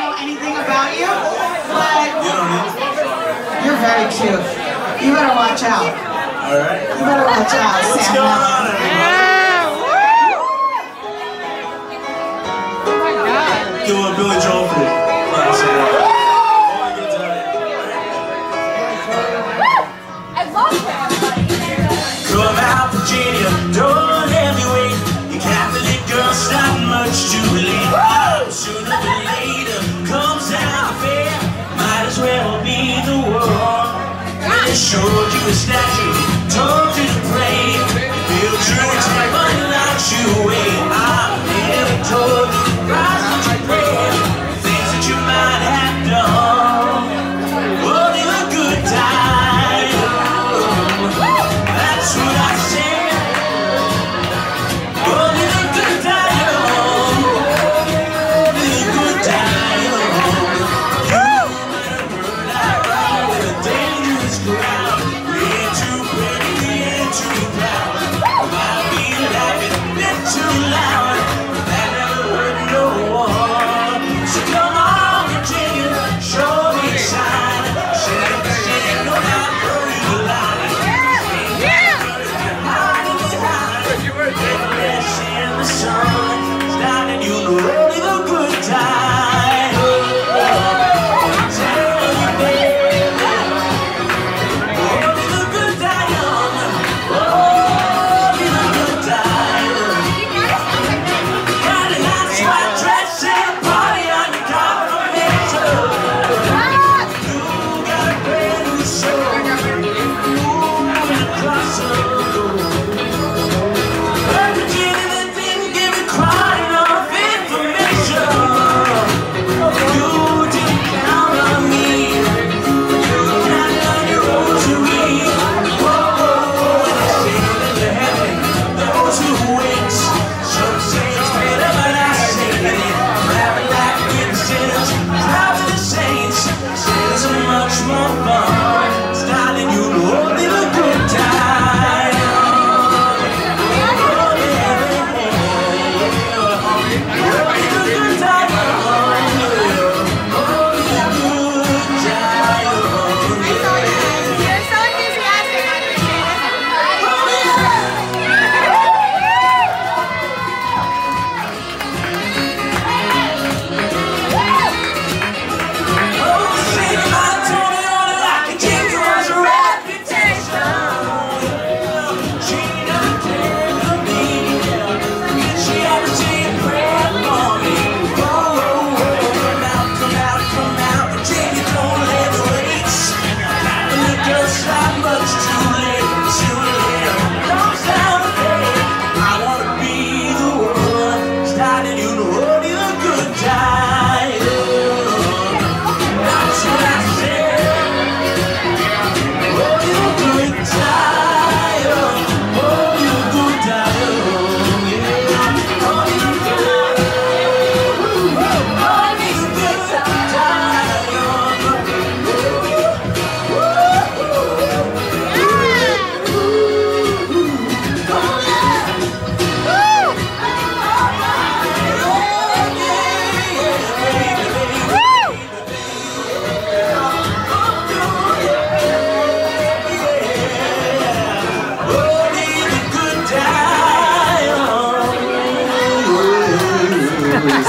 know anything about you, but you don't know. You're very cute. You better watch out. All right. You better watch out, Sam. I showed you a statue, told you to play, feel true, take my without you, wait.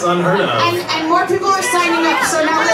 That's unheard of. And, and more people are signing up, so now let's